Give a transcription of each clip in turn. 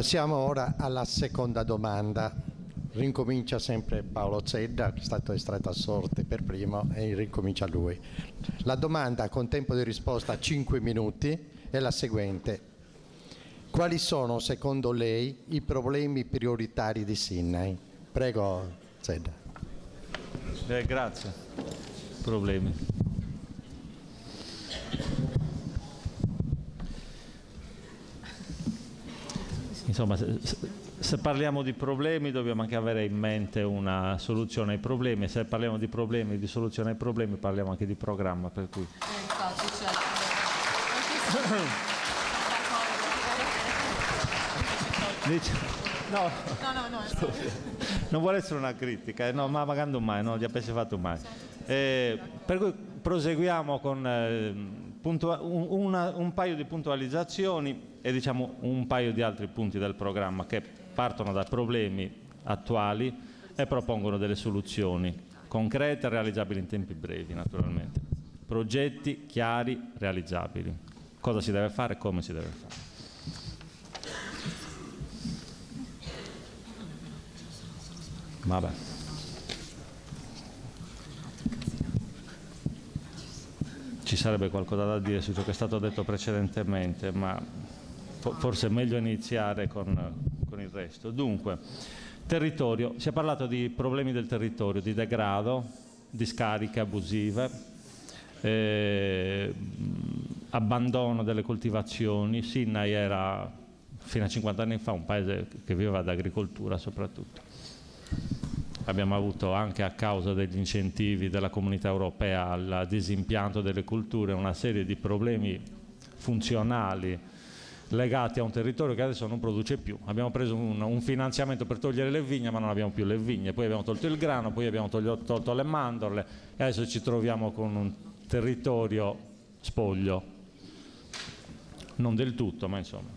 Passiamo ora alla seconda domanda. Rincomincia sempre Paolo Zedda, che è stato estratto a sorte per primo, e ricomincia lui. La domanda con tempo di risposta 5 minuti è la seguente. Quali sono secondo lei i problemi prioritari di Sinai? Prego Zedda. Eh, grazie. Problemi. Insomma, se, se, parliamo di problemi dobbiamo anche avere in mente una soluzione ai problemi, se parliamo di problemi, di soluzione ai problemi, parliamo anche di programma. Per cui... Eh, no, no, no, no non vuole essere una critica, eh, no, ma magari mai, non gli ha fatto mai. Eh, per cui proseguiamo con eh, un, una, un paio di puntualizzazioni e diciamo un paio di altri punti del programma che partono da problemi attuali e propongono delle soluzioni concrete e realizzabili in tempi brevi naturalmente. Progetti chiari, realizzabili. Cosa si deve fare e come si deve fare. Vabbè. Ci sarebbe qualcosa da dire su ciò che è stato detto precedentemente, ma forse è meglio iniziare con, con il resto. Dunque, territorio, si è parlato di problemi del territorio, di degrado, di scariche abusive, eh, abbandono delle coltivazioni. Sinai era fino a 50 anni fa un paese che viveva d'agricoltura soprattutto. Abbiamo avuto anche a causa degli incentivi della comunità europea al disimpianto delle culture una serie di problemi funzionali legati a un territorio che adesso non produce più. Abbiamo preso un, un, finanziamento per togliere le vigne ma non abbiamo più le vigne, poi abbiamo tolto il grano, poi abbiamo tolto, tolto le mandorle e adesso ci troviamo con un territorio spoglio. Non del tutto, ma insomma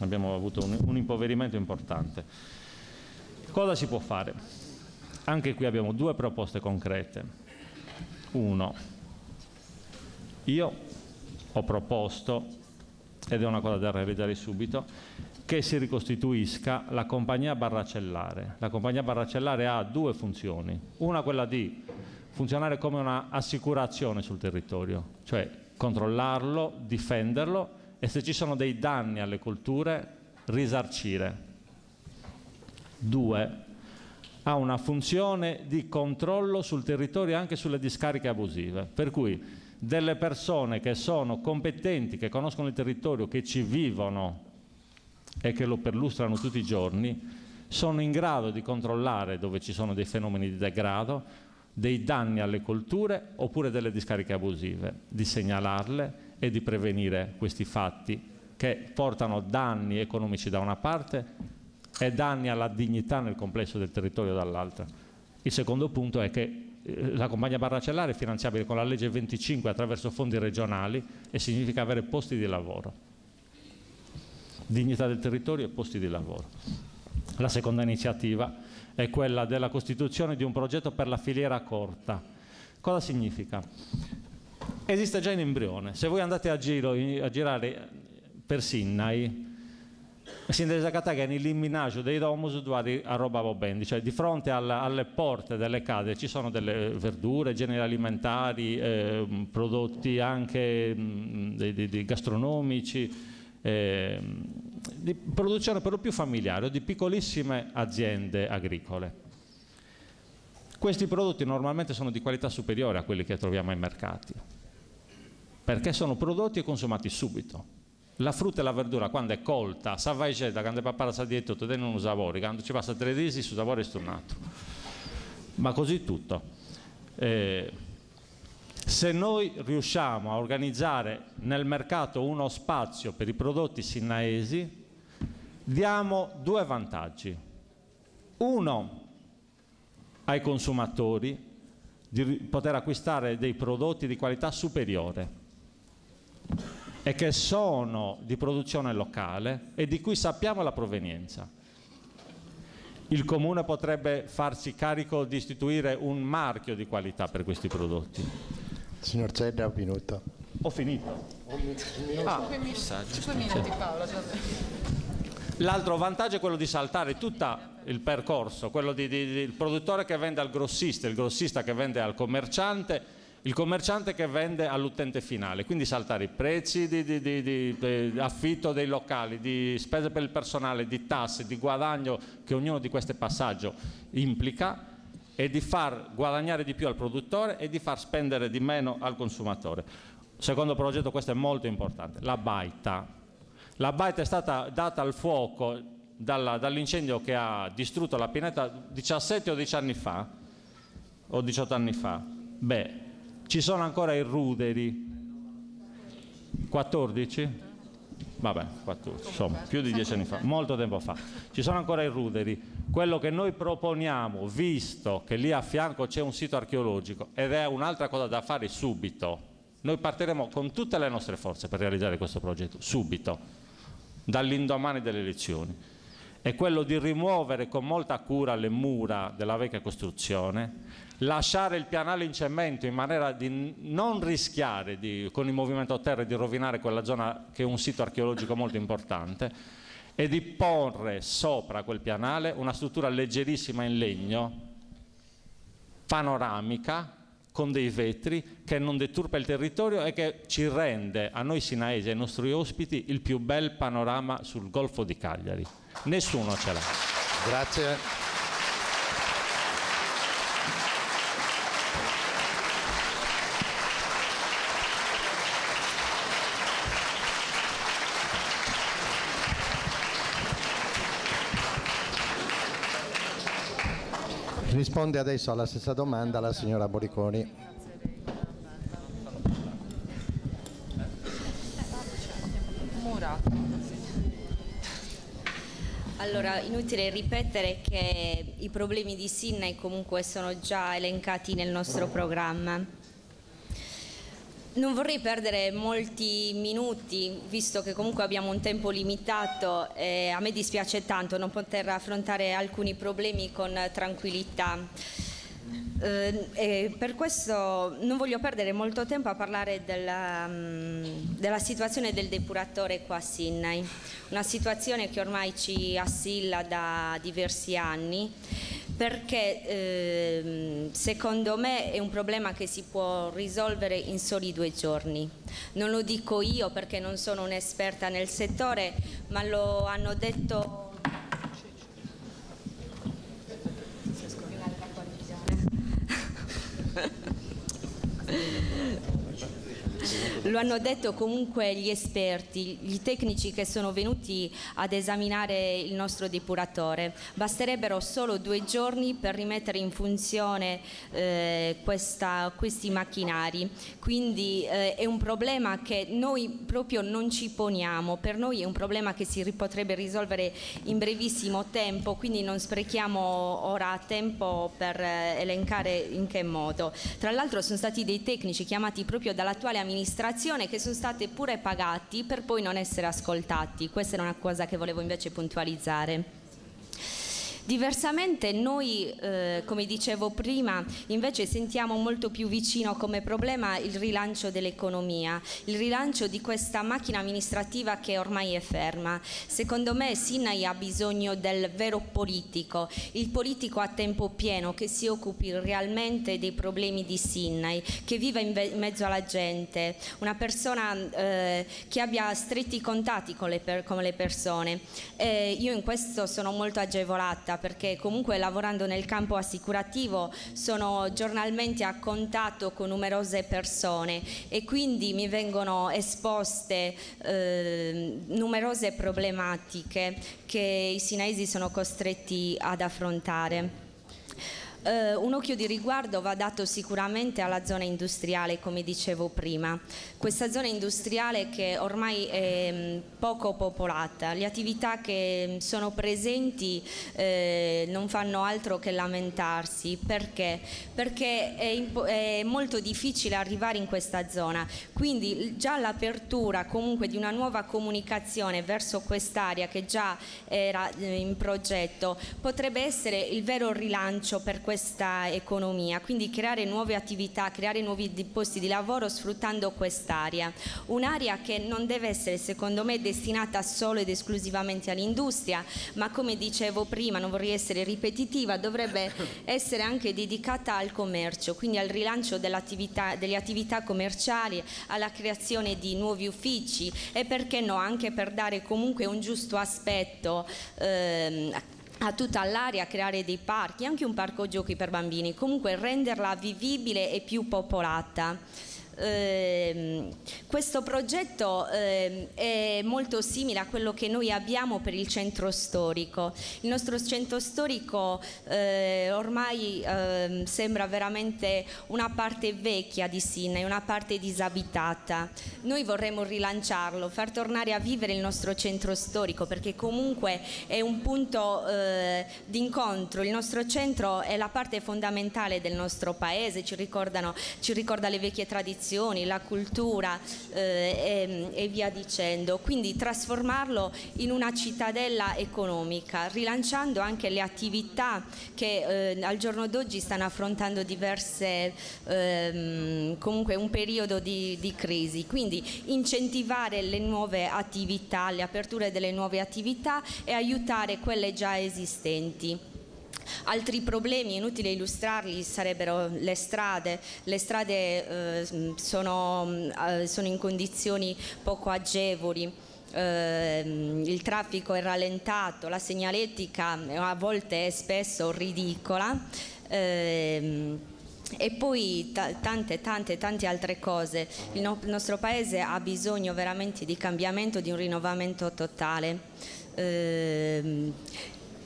abbiamo avuto un, un impoverimento importante. Cosa si può fare? Anche qui abbiamo due proposte concrete. Uno, io ho proposto ed è una cosa da realizzare subito, che si ricostituisca la compagnia barracellare. La compagnia barracellare ha due funzioni, una quella di funzionare come un'assicurazione sul territorio, cioè controllarlo, difenderlo e se ci sono dei danni alle colture risarcire. Due, ha una funzione di controllo sul territorio anche sulle discariche abusive, per cui delle persone che sono competenti, che conoscono il territorio, che ci vivono e che lo perlustrano tutti i giorni, sono in grado di controllare dove ci sono dei fenomeni di degrado, dei danni alle colture oppure delle discariche abusive, di segnalarle e di prevenire questi fatti che portano danni economici da una parte e danni alla dignità nel complesso del territorio dall'altra. Il secondo punto è che la compagnia barracellare è finanziabile con la legge 25 attraverso fondi regionali e significa avere posti di lavoro. Dignità del territorio e posti di lavoro. La seconda iniziativa è quella della costituzione di un progetto per la filiera corta. Cosa significa? Esiste già in embrione. Se voi andate a, giro, a girare per Sinnai, Sindresa Catagani l'imminaggio dei domus duari a roba bobendi, cioè di fronte alla, alle porte delle case ci sono delle verdure, generi alimentari, eh, prodotti anche mh, mm, di, di, di gastronomici, eh, di produzione per lo più familiare o di piccolissime aziende agricole. Questi prodotti normalmente sono di qualità superiore a quelli che troviamo ai mercati, perché sono prodotti e consumati subito la frutta e la verdura quando è colta, sa vai da quando è papà sa dietro, te non un sapore, quando ci passa tre mesi su sapore è stornato. Ma così tutto. Eh, se noi riusciamo a organizzare nel mercato uno spazio per i prodotti sinnaesi, diamo due vantaggi. Uno ai consumatori di poter acquistare dei prodotti di qualità superiore e che sono di produzione locale e di cui sappiamo la provenienza. Il Comune potrebbe farsi carico di istituire un marchio di qualità per questi prodotti. Signor Cedda, un minuto. Ho finito. Ah, 5 minuti, Paolo. L'altro vantaggio è quello di saltare tutto il percorso, quello del produttore che vende al grossista, il grossista che vende al commerciante, il commerciante che vende all'utente finale, quindi saltare i prezzi di, di, di, affitto dei locali, di spese per il personale, di tasse, di guadagno che ognuno di questi passaggi implica e di far guadagnare di più al produttore e di far spendere di meno al consumatore. Secondo progetto questo è molto importante, la baita la baita è stata data al fuoco dall'incendio che ha distrutto la pineta 17 o 10 anni fa, o 18 anni fa. Beh, ci sono ancora i ruderi. 14? Vabbè, 14, insomma, più di 10 anni fa, molto tempo fa. Ci sono ancora i ruderi. Quello che noi proponiamo, visto che lì a fianco c'è un sito archeologico ed è un'altra cosa da fare subito, noi partiremo con tutte le nostre forze per realizzare questo progetto, subito dall'indomani delle elezioni è quello di rimuovere con molta cura le mura della vecchia costruzione, lasciare il pianale in cemento in maniera di non rischiare di, con il movimento a terra di rovinare quella zona che è un sito archeologico molto importante e di porre sopra quel pianale una struttura leggerissima in legno, panoramica, con dei vetri che non deturpa il territorio e che ci rende a noi sinaesi e ai nostri ospiti il più bel panorama sul Golfo di Cagliari. Nessuno ce l'ha. Grazie. Risponde adesso alla stessa domanda la signora Boriconi. Allora, inutile ripetere che i problemi di Sinai comunque sono già elencati nel nostro programma. Non vorrei perdere molti minuti, visto che comunque abbiamo un tempo limitato e a me dispiace tanto non poter affrontare alcuni problemi con tranquillità. Eh, per questo non voglio perdere molto tempo a parlare della, um, della, situazione del depuratore qua a Sinai, una situazione che ormai ci assilla da diversi anni perché eh, secondo me è un problema che si può risolvere in soli due giorni. Non lo dico io perché non sono un'esperta nel settore, ma lo hanno detto Lo hanno detto comunque gli esperti, gli tecnici che sono venuti ad esaminare il nostro depuratore. Basterebbero solo due giorni per rimettere in funzione eh, questa, questi macchinari. Quindi eh, è un problema che noi proprio non ci poniamo. Per noi è un problema che si potrebbe risolvere in brevissimo tempo, quindi non sprechiamo ora tempo per eh, elencare in che modo. Tra l'altro sono stati dei tecnici chiamati proprio dall'attuale amministrazione amministrazione che sono state pure pagati per poi non essere ascoltati. Questa è una cosa che volevo invece puntualizzare. Diversamente noi, eh, come dicevo prima, invece sentiamo molto più vicino come problema il rilancio dell'economia, il rilancio di questa macchina amministrativa che ormai è ferma. Secondo me Sinai ha bisogno del vero politico, il politico a tempo pieno che si occupi realmente dei problemi di Sinai, che viva in, in mezzo alla gente, una persona eh, che abbia stretti contatti con le, con le persone. Eh, io in questo sono molto agevolata perché comunque lavorando nel campo assicurativo sono giornalmente a contatto con numerose persone e quindi mi vengono esposte eh, numerose problematiche che i sinaesi sono costretti ad affrontare. Eh, un occhio di riguardo va dato sicuramente alla zona industriale, come dicevo prima. Questa zona industriale che ormai è mm, poco popolata, le attività che mm, sono presenti eh, non fanno altro che lamentarsi. Perché? Perché è, è molto difficile arrivare in questa zona, quindi già l'apertura comunque di una nuova comunicazione verso quest'area che già era eh, in progetto potrebbe essere il vero rilancio per questa economia, quindi creare nuove attività, creare nuovi posti di lavoro sfruttando quest'area. Un'area che non deve essere secondo me destinata solo ed esclusivamente all'industria, ma come dicevo prima, non vorrei essere ripetitiva, dovrebbe essere anche dedicata al commercio, quindi al rilancio delle attività commerciali, alla creazione di nuovi uffici e perché no anche per dare comunque un giusto aspetto ehm, a tutta l'area, creare dei parchi, anche un parco giochi per bambini, comunque renderla vivibile e più popolata. Eh, questo progetto eh, è molto simile a quello che noi abbiamo per il centro storico. Il nostro centro storico eh, ormai ehm, sembra veramente una parte vecchia di Sinai, una parte disabitata. Noi vorremmo rilanciarlo, far tornare a vivere il nostro centro storico perché comunque è un punto eh, d'incontro. Il nostro centro è la parte fondamentale del nostro paese, ci, ci ricorda le vecchie tradizioni tradizioni, la cultura eh, e, e, via dicendo. Quindi trasformarlo in una cittadella economica, rilanciando anche le attività che eh, al giorno d'oggi stanno affrontando diverse, ehm, comunque un periodo di, di crisi. Quindi incentivare le nuove attività, le aperture delle nuove attività e aiutare quelle già esistenti. Altri problemi, inutile illustrarli, sarebbero le strade. Le strade eh, sono, eh, sono in condizioni poco agevoli. Uh, il traffico è rallentato, la segnaletica a volte è spesso ridicola uh, e poi tante tante tante altre cose. Il, no nostro paese ha bisogno veramente di cambiamento, di un rinnovamento totale. Ehm,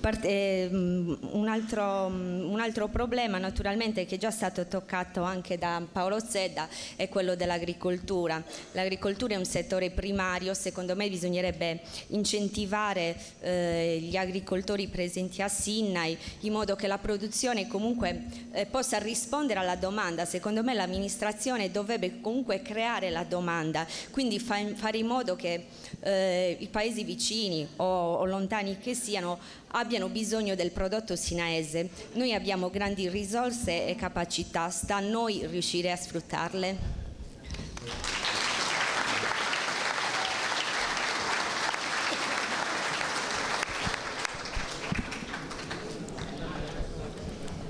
un altro, un altro, problema naturalmente che è già stato toccato anche da Paolo Zedda è quello dell'agricoltura. L'agricoltura è un settore primario, secondo me bisognerebbe incentivare eh, gli agricoltori presenti a Sinnai in modo che la produzione comunque eh, possa rispondere alla domanda. Secondo me l'amministrazione dovrebbe comunque creare la domanda, quindi fa, fare in modo che eh, i paesi vicini o, o lontani che siano abbiano bisogno del prodotto sinaese. Noi abbiamo grandi risorse e capacità, sta a noi riuscire a sfruttarle.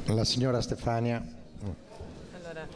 La signora Stefania. Allora,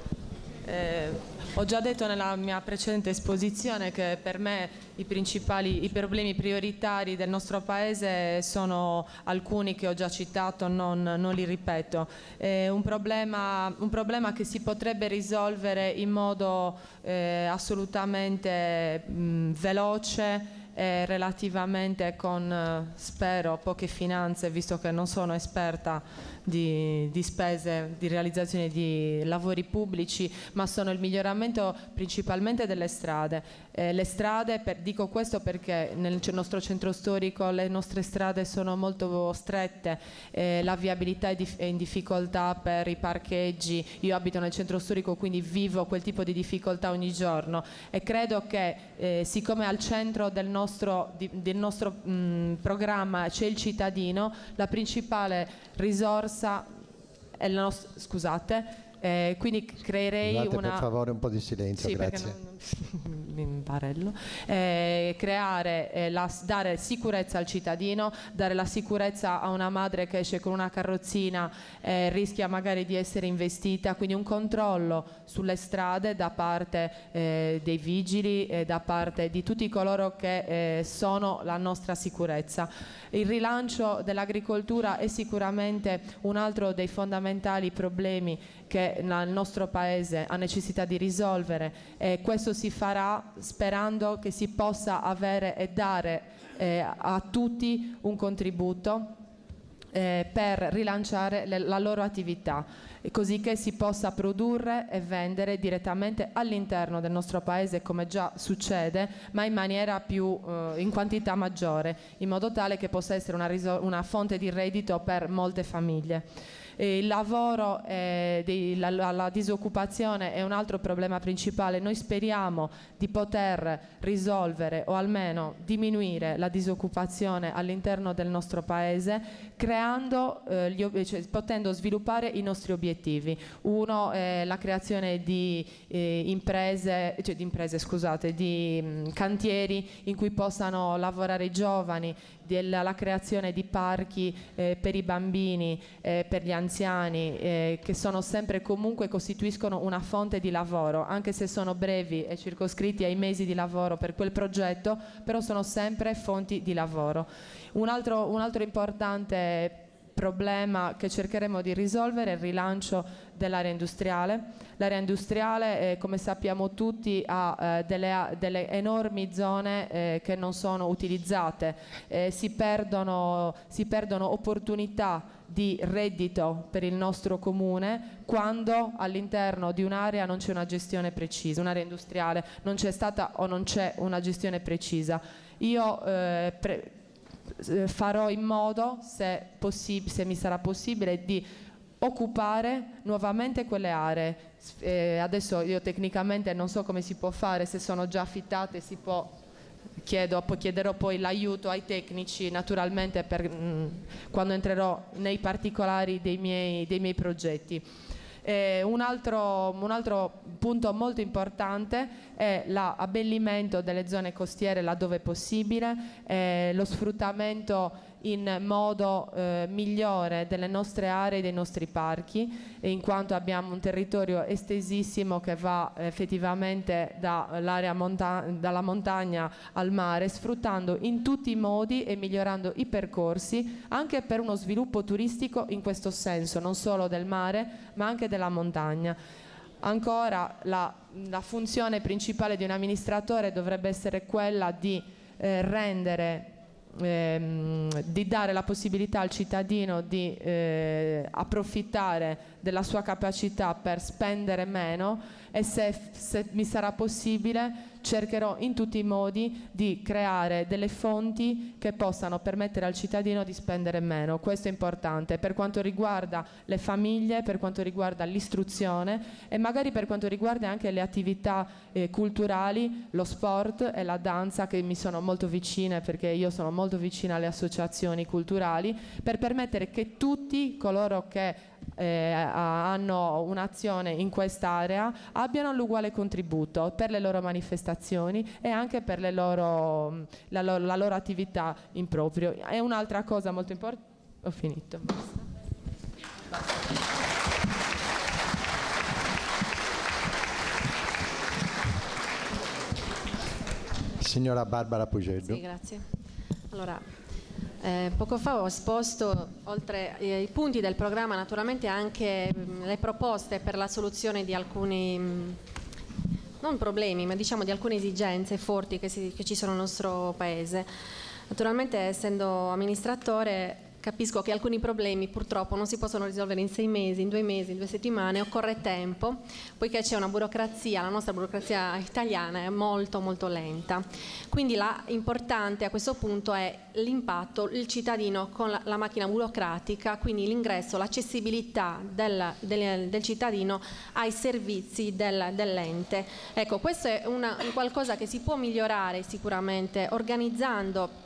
eh, ho già detto nella mia precedente esposizione che per me i principali i problemi prioritari del nostro Paese sono alcuni che ho già citato, non, non li ripeto. È un problema, un problema, che si potrebbe risolvere in modo eh, assolutamente mh, veloce e relativamente con, eh, spero, poche finanze, visto che non sono esperta di, di, spese di realizzazione di lavori pubblici, ma sono il miglioramento principalmente delle strade. Eh, le strade, per, dico questo perché nel nostro centro storico le nostre strade sono molto strette, eh, la viabilità è, è, in difficoltà per i parcheggi, io abito nel centro storico quindi vivo quel tipo di difficoltà ogni giorno e credo che eh, siccome al centro del nostro, di, del nostro mh, programma c'è il cittadino, la principale risorsa passa, nostra, scusate, eh, quindi creerei Scusate, una... per favore un po' di silenzio, sì, grazie. Non, mi imparello. Eh, creare, eh, la, dare sicurezza al cittadino, dare la sicurezza a una madre che esce con una carrozzina e rischia magari di essere investita, quindi un controllo sulle strade da parte eh, dei vigili e da parte di tutti coloro che eh, sono la nostra sicurezza. Il rilancio dell'agricoltura è sicuramente un altro dei fondamentali problemi che il nostro Paese ha necessità di risolvere e questo si farà sperando che si possa avere e dare eh, a tutti un contributo eh, per rilanciare le, la loro attività così che si possa produrre e vendere direttamente all'interno del nostro paese come già succede ma in maniera più eh, in quantità maggiore in modo tale che possa essere una, una fonte di reddito per molte famiglie. E il lavoro, dei, la, la disoccupazione è un altro problema principale. Noi speriamo di poter risolvere o almeno diminuire la disoccupazione all'interno del nostro Paese creando, eh, gli, cioè, potendo sviluppare i nostri obiettivi. Uno è la creazione di eh, imprese, cioè di imprese scusate, di mh, mm, cantieri in cui possano lavorare i giovani, della, la creazione di parchi eh, per i bambini, eh, per gli anziani, eh, che sono sempre comunque costituiscono una fonte di lavoro, anche se sono brevi e circoscritti ai mesi di lavoro per quel progetto, però sono sempre fonti di lavoro. Un altro, un altro importante problema che cercheremo di risolvere è il rilancio dell'area industriale. L'area industriale, eh, come sappiamo tutti, ha eh, delle, delle, enormi zone eh, che non sono utilizzate, eh, si perdono, si, perdono, opportunità di reddito per il nostro comune quando all'interno di un'area non c'è una gestione precisa, un'area industriale non c'è stata o non c'è una gestione precisa. Io eh, farò in modo, se, se mi sarà possibile, di occupare nuovamente quelle aree. Eh, adesso io tecnicamente non so come si può fare, se sono già affittate si può, chiedo, chiederò poi l'aiuto ai tecnici naturalmente per, mh, mm, quando entrerò nei particolari dei miei, dei miei progetti. Eh, un, altro, un, altro, punto molto importante è l'abbellimento delle zone costiere laddove possibile, eh, lo sfruttamento in modo eh, migliore delle nostre aree e dei nostri parchi, in quanto abbiamo un territorio estesissimo che va effettivamente da monta dalla montagna al mare, sfruttando in tutti i modi e migliorando i percorsi anche per uno sviluppo turistico in questo senso, non solo del mare ma anche della montagna. Ancora la, la funzione principale di un amministratore dovrebbe essere quella di eh, rendere ehm, di dare la possibilità al cittadino di eh, approfittare della sua capacità per spendere meno e se, se mi sarà possibile cercherò in tutti i modi di creare delle fonti che possano permettere al cittadino di spendere meno. Questo è importante per quanto riguarda le famiglie, per quanto riguarda l'istruzione e magari per quanto riguarda anche le attività eh, culturali, lo sport e la danza che mi sono molto vicine perché io sono molto vicina alle associazioni culturali per permettere che tutti coloro che eh, hanno un'azione in quest'area abbiano l'uguale contributo per le loro manifestazioni e anche per loro, la, loro, la, loro, attività in proprio. È un'altra cosa molto importante. Ho finito. Signora Barbara Pugello. Sì, grazie. Allora, eh, poco fa ho esposto, oltre ai punti del programma, naturalmente anche mh, mm, le proposte per la soluzione di alcuni, mh, mm, non problemi, ma diciamo di alcune esigenze forti che, si, che ci sono nel nostro Paese. Naturalmente, essendo amministratore, capisco che alcuni problemi purtroppo non si possono risolvere in sei mesi, in due mesi, in due settimane, occorre tempo, poiché c'è una burocrazia, la nostra burocrazia italiana è molto molto lenta. Quindi l'importante a questo punto è l'impatto, il cittadino con la, la macchina burocratica, quindi l'ingresso, l'accessibilità del, del, del, cittadino ai servizi del, dell'ente. Ecco, questo è una, qualcosa che si può migliorare sicuramente organizzando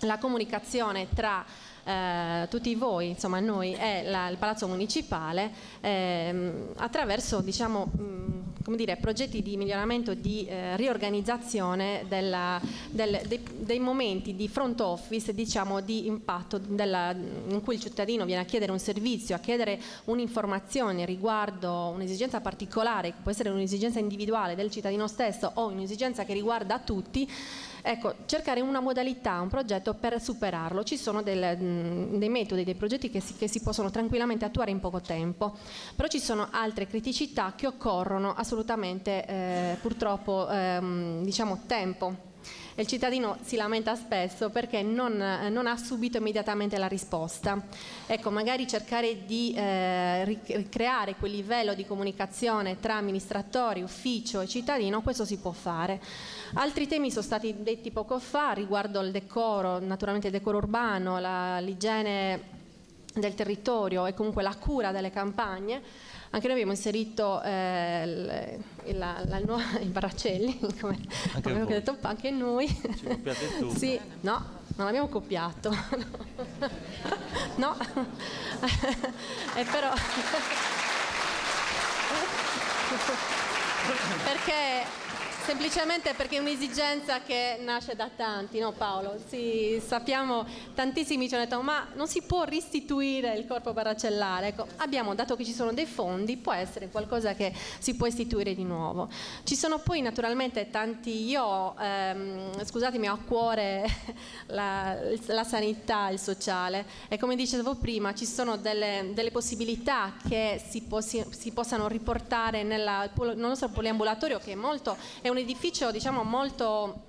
la comunicazione tra eh, tutti voi, insomma noi e la, il Palazzo Municipale ehm, attraverso diciamo, mh, come dire, progetti di miglioramento, di eh, riorganizzazione della, del, dei, dei, momenti di front office, diciamo, di impatto della, in cui il cittadino viene a chiedere un servizio, a chiedere un'informazione riguardo un'esigenza particolare, che può essere un'esigenza individuale del cittadino stesso o un'esigenza che riguarda tutti, Ecco, cercare una modalità, un progetto per superarlo. Ci sono del, mm, dei metodi, dei progetti che si, che si, possono tranquillamente attuare in poco tempo, però ci sono altre criticità che occorrono assolutamente, eh, purtroppo, ehm, diciamo, tempo il cittadino si lamenta spesso perché non, non, ha subito immediatamente la risposta. Ecco, magari cercare di eh, ricreare quel livello di comunicazione tra amministratori, ufficio e cittadino, questo si può fare. Altri temi sono stati detti poco fa riguardo il decoro, naturalmente il decoro urbano, l'igiene del territorio e comunque la cura delle campagne, anche noi abbiamo inserito eh, il, la, la, i Barracelli, come anche abbiamo detto anche noi. Ci copiate tu? sì, no, non l'abbiamo copiato. no, e però... perché semplicemente perché è un'esigenza che nasce da tanti, no Paolo? Sì, sappiamo, tantissimi ci hanno detto ma non si può restituire il corpo paracellare, ecco, abbiamo, dato che ci sono dei fondi, può essere qualcosa che si può istituire di nuovo. Ci sono poi naturalmente tanti, io ehm, scusatemi ho a cuore la, la, sanità, il sociale e come dicevo prima ci sono delle, delle possibilità che si, possi, si, possano riportare nella, nel nostro poliambulatorio che è molto... È un edificio diciamo, molto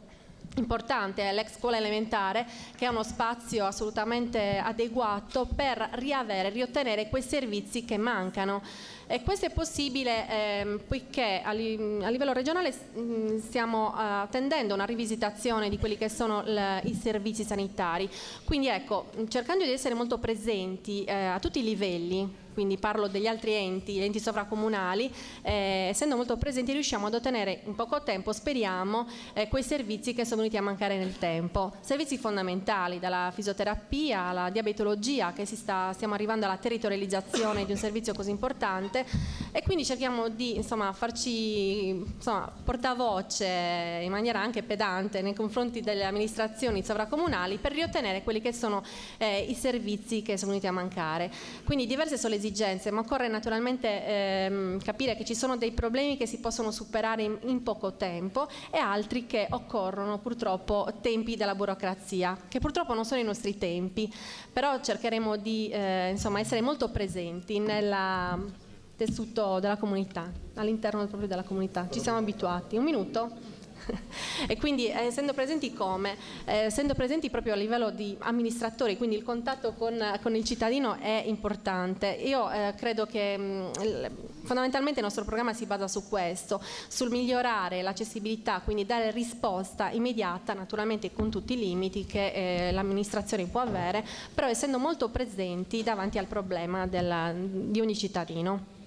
importante l'ex scuola elementare che è uno spazio assolutamente adeguato per riavere, riottenere quei servizi che mancano. E questo è possibile ehm, poiché a, li, a, livello regionale mh, stiamo uh, attendendo una rivisitazione di quelli che sono i servizi sanitari. Quindi ecco cercando di essere molto presenti eh, a tutti i livelli quindi parlo degli altri enti, gli enti sovracomunali, eh, essendo molto presenti riusciamo ad ottenere in poco tempo, speriamo, eh, quei servizi che sono venuti a mancare nel tempo. Servizi fondamentali, dalla fisioterapia alla diabetologia, che sta, stiamo arrivando alla territorializzazione di un servizio così importante e quindi cerchiamo di insomma, farci insomma, portavoce in maniera anche pedante nei confronti delle amministrazioni sovracomunali per riottenere quelli che sono eh, i servizi che sono venuti a mancare. Quindi diverse le esigenze, ma occorre naturalmente ehm, capire che ci sono dei problemi che si possono superare in, in, poco tempo e altri che occorrono purtroppo tempi della burocrazia, che purtroppo non sono i nostri tempi, però cercheremo di eh, insomma, essere molto presenti nel tessuto della comunità, all'interno proprio della comunità. Ci siamo abituati. Un minuto? e quindi eh, essendo presenti come? Eh, essendo presenti proprio a livello di amministratori, quindi il contatto con, con il cittadino è importante. Io eh, credo che mh, mm, fondamentalmente il nostro programma si basa su questo, sul migliorare l'accessibilità, quindi dare risposta immediata, naturalmente con tutti i limiti che eh, l'amministrazione può avere, però essendo molto presenti davanti al problema della, di ogni cittadino.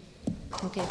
Okay.